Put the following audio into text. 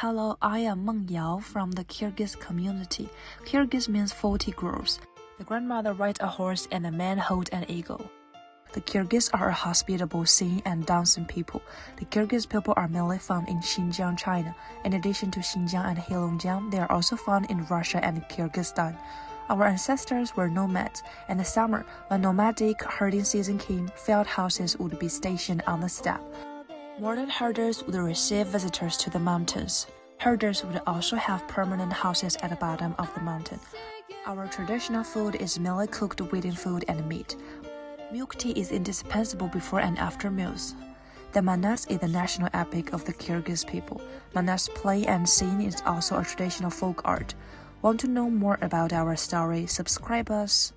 Hello, I am Meng Yao from the Kyrgyz community. Kyrgyz means 40 girls. The grandmother rides a horse and the man holds an eagle. The Kyrgyz are a hospitable, singing and dancing people. The Kyrgyz people are mainly found in Xinjiang, China. In addition to Xinjiang and Heilongjiang, they are also found in Russia and Kyrgyzstan. Our ancestors were nomads. In the summer, when nomadic herding season came, field houses would be stationed on the steppe. Modern herders would receive visitors to the mountains. Herders would also have permanent houses at the bottom of the mountain. Our traditional food is mainly cooked wheaten food and meat. Milk tea is indispensable before and after meals. The Manas is the national epic of the Kyrgyz people. Manas play and sing is also a traditional folk art. Want to know more about our story? Subscribe us.